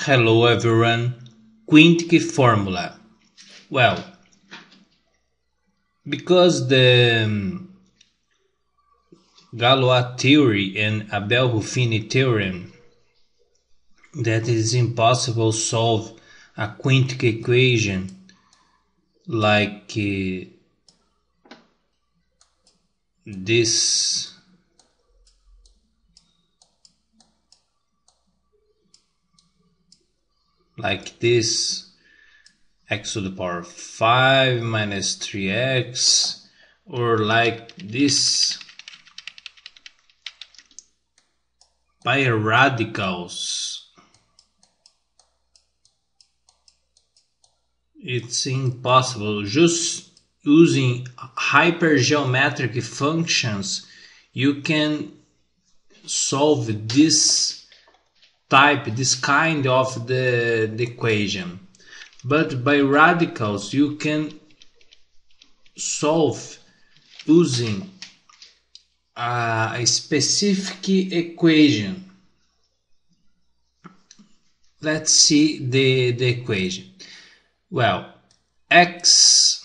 Hello everyone, quintic formula. Well, because the um, Galois theory and Abel-Ruffini theorem that it is impossible to solve a quintic equation like uh, this like this. X to the power 5 minus 3x or like this. By radicals. It's impossible. Just using hypergeometric functions you can solve this type, this kind of the, the equation. But by radicals, you can solve using a specific equation. Let's see the, the equation. Well, x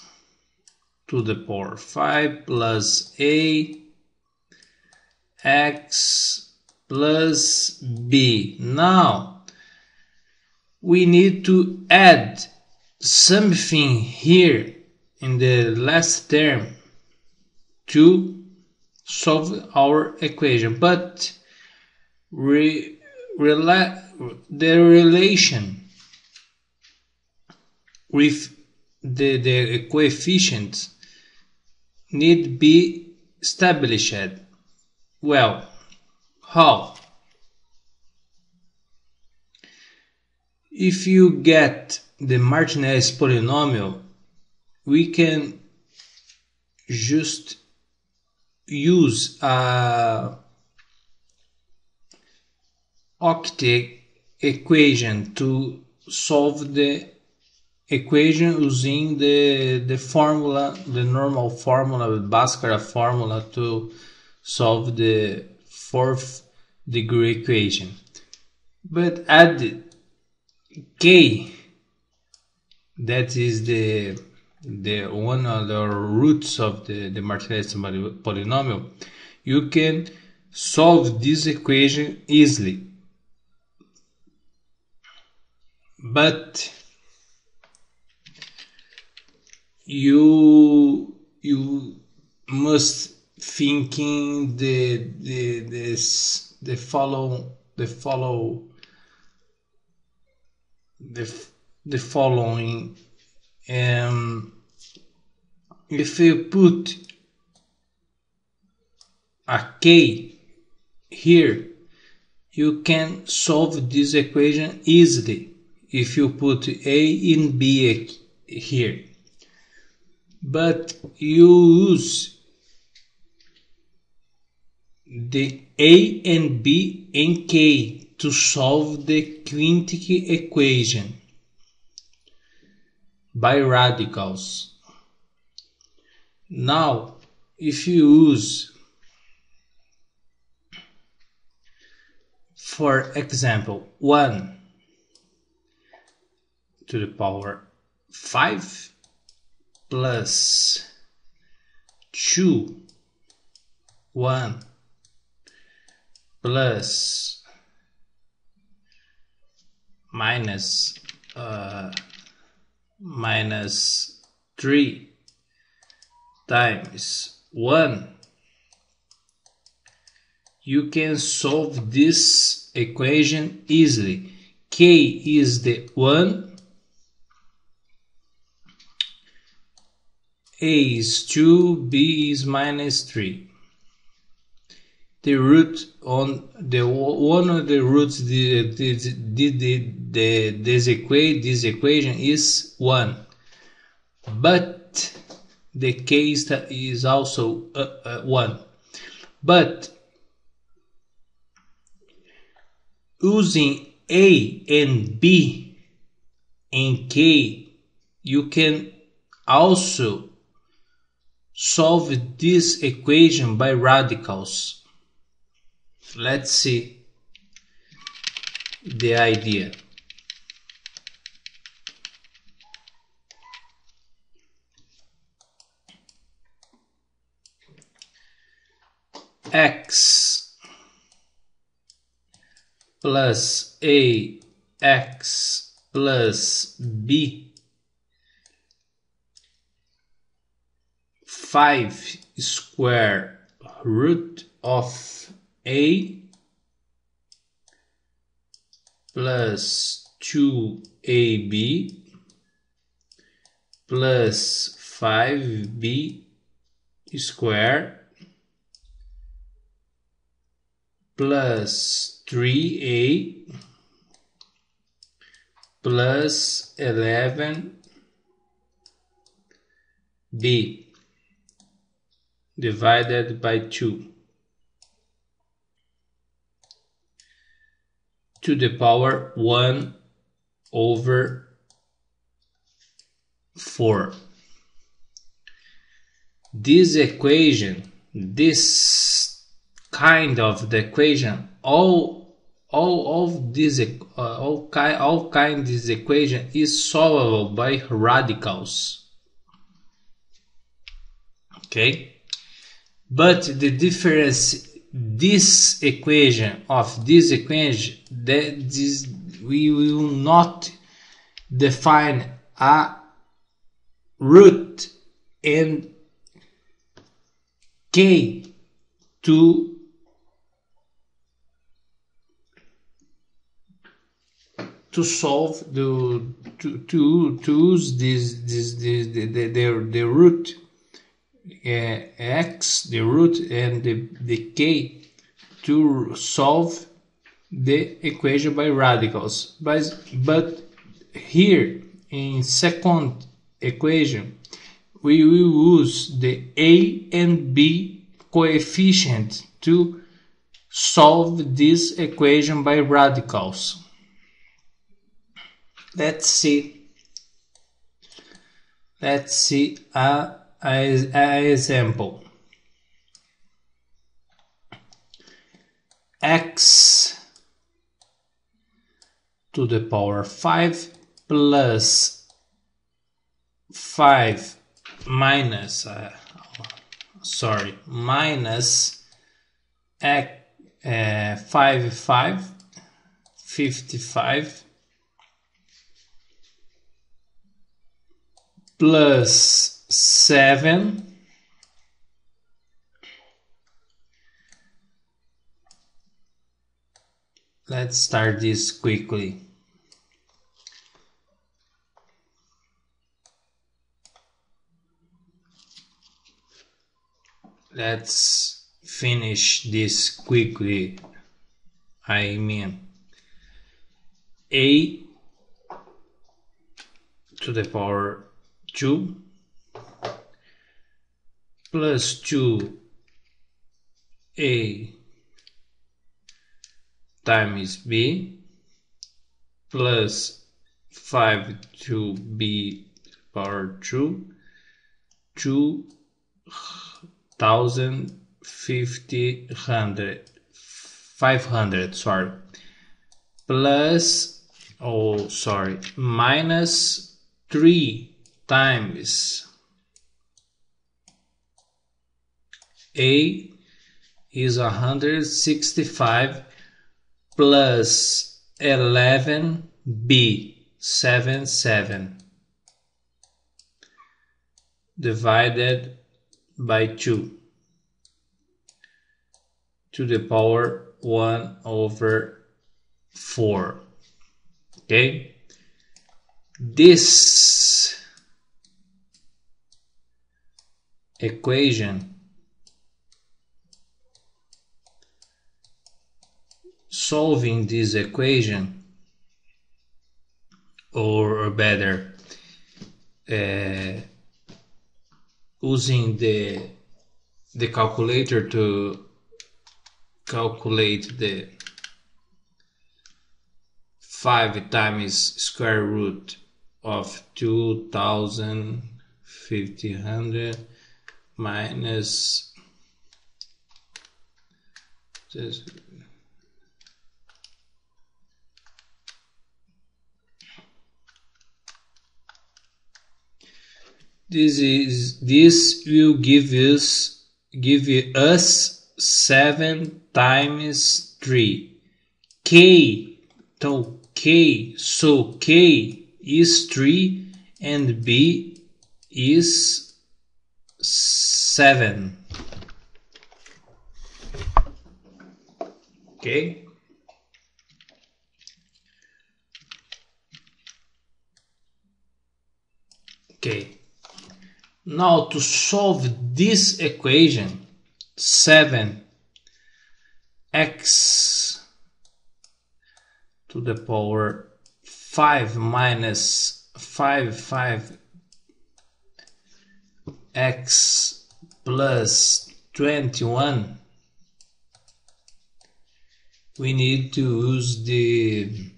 to the power 5 plus a x plus b. Now we need to add something here in the last term to solve our equation but re, rela, the relation with the, the coefficients need be established well how? If you get the Martinelli's polynomial, we can just use a octet equation to solve the equation using the the formula the normal formula the Bhaskara formula to solve the fourth degree equation. But add k, that is the the one of the roots of the, the Martinelli's polynomial, you can solve this equation easily. But you you must thinking the the this they follow they follow the the following um, if you put a k here you can solve this equation easily if you put a in b here. But you use the a and B and K to solve the quintic equation by radicals. Now, if you use, for example, 1 to the power 5 plus 2, 1 plus minus uh, minus 3 times 1 you can solve this equation easily. K is the 1 a is 2 b is minus 3 the root on the one of the roots did the, the, the, the, this, this equation is 1 but the case is also uh, uh, 1 but using a and b and k you can also solve this equation by radicals let's see the idea. X plus a x plus b 5 square root of a plus 2ab plus 5b square plus 3a plus 11b divided by 2 to the power 1 over 4. This equation, this kind of the equation, all all of this uh, all kind all kind of this equation is solvable by radicals. Okay, but the difference this equation of this equation that this we will not define a root and k to to solve the to to, to use this this, this the, the, the, root x the root and the, the k to solve the equation by radicals. But, but here in second equation we will use the a and b coefficient to solve this equation by radicals. Let's see. Let's see a as example x to the power 5 plus 5 minus uh, sorry minus x uh, 5 5 55 plus seven. Let's start this quickly. Let's finish this quickly. I mean a to the power 2 plus 2a times b plus 5 to b power 2 2050 hundred 500 sorry. Plus oh sorry minus 3 times A is 165 plus 11B 77 divided by 2 to the power 1 over 4 okay? This equation solving this equation or better uh, using the the calculator to calculate the 5 times square root of 2500 minus this is this will give us give us 7 times 3. K, então K, so K is 3 and B is 7. Okay? Okay. Now to solve this equation, 7 x to the power 5 minus 5 5 x plus 21 we need to use the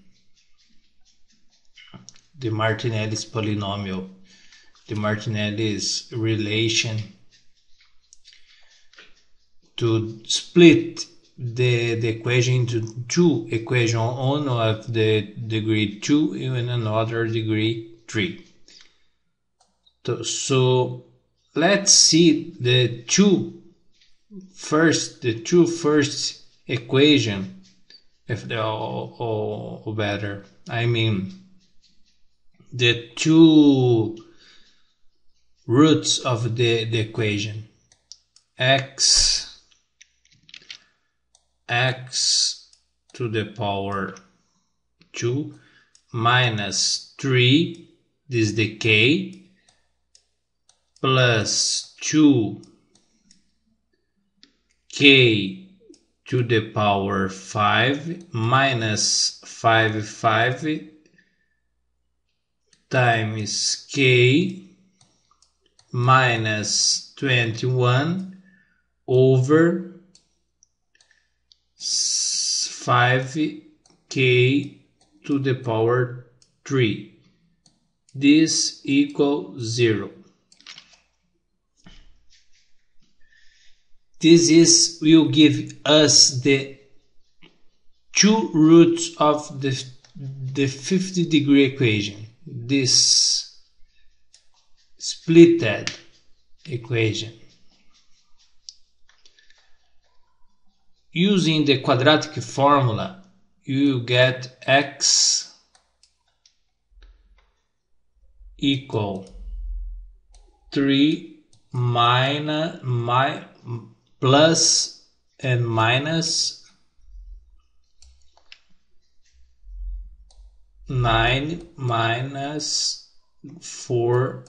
the Martinelli's polynomial the Martinelli's relation to split the, the equation into two equation one of the degree 2 and another degree 3 so, let's see the two first the two first equation if they are better. I mean the two roots of the, the equation. X x to the power 2 minus 3 this k plus 2 k to the power 5 minus 5 5 times k minus 21 over 5k to the power 3. This equals 0. This is will give us the two roots of the, the 50 degree equation. This splitted equation. Using the quadratic formula, you get x equal 3 minus my plus and minus 9 minus 4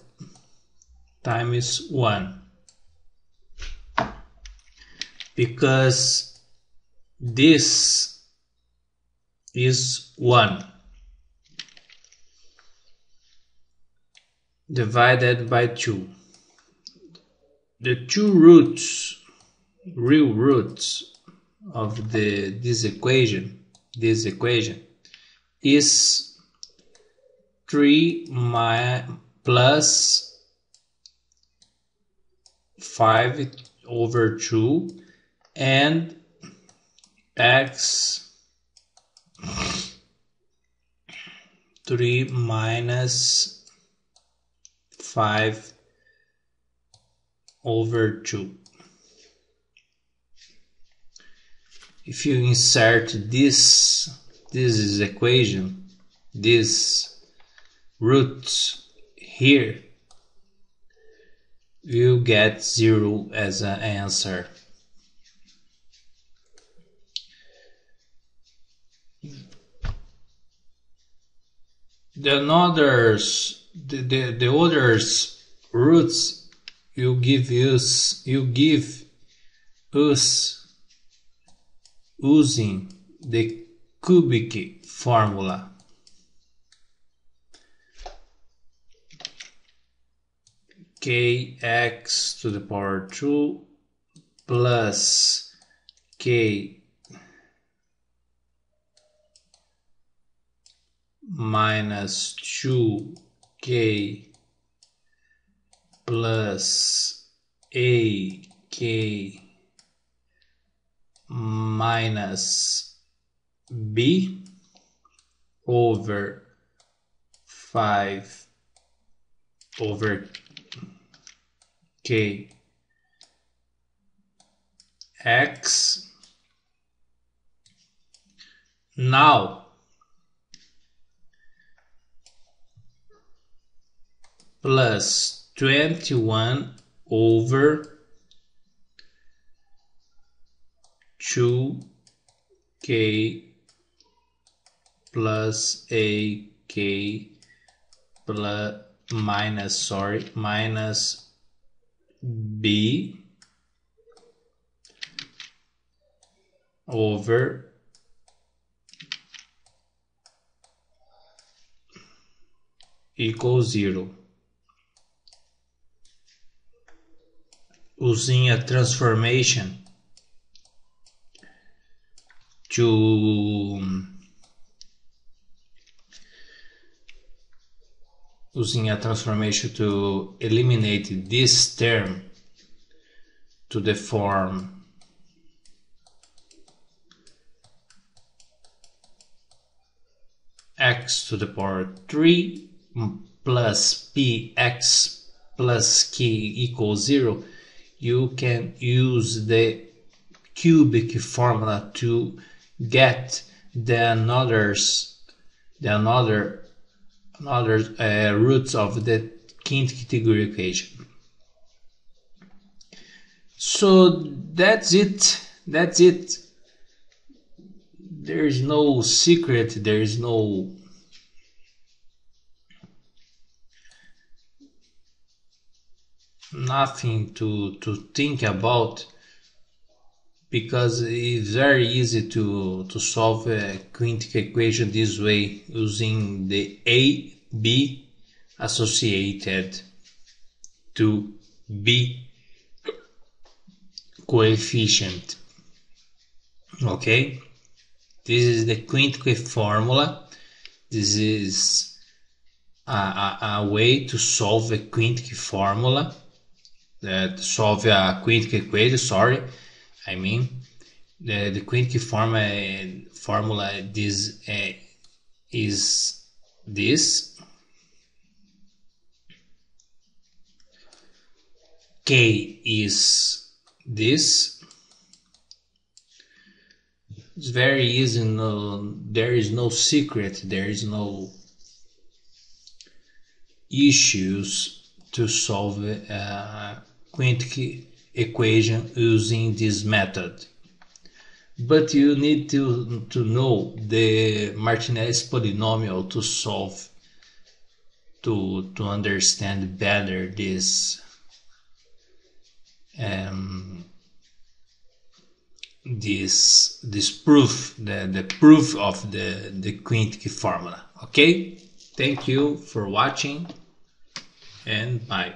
times 1 because this is 1 divided by 2. The two roots, real roots of the this equation, this equation is 3 my plus 5 over 2 and x 3 minus 5 over 2. If you insert this, this is equation, this root here, you get 0 as an answer. the others the, the, the others roots you give us you give us using the cubic formula kx to the power 2 plus k. Minus 2k plus ak minus b over 5 over k. X. Now. Plus 21 over 2k plus a k plus minus sorry minus b over equals zero. Using a transformation to using a transformation to eliminate this term to the form x to the power 3 plus px plus k equals 0 you can use the cubic formula to get the another's the another another uh, roots of the quinth category equation. So that's it. That's it. There is no secret. There is no nothing to to think about because it's very easy to, to solve a quintic equation this way using the A, B associated to B coefficient. Okay, this is the quintic formula. This is a, a, a way to solve a quintic formula, that solve a quintic equation, sorry, I mean, the, the quintic formula, formula this uh, is this. K is this. It's very easy. No, there is no secret. There is no issues to solve uh, quintic equation using this method. But you need to, to know the Martinelli's polynomial to solve, to, to understand better this um, this this proof the, the proof of the the quintic formula. Okay? Thank you for watching and bye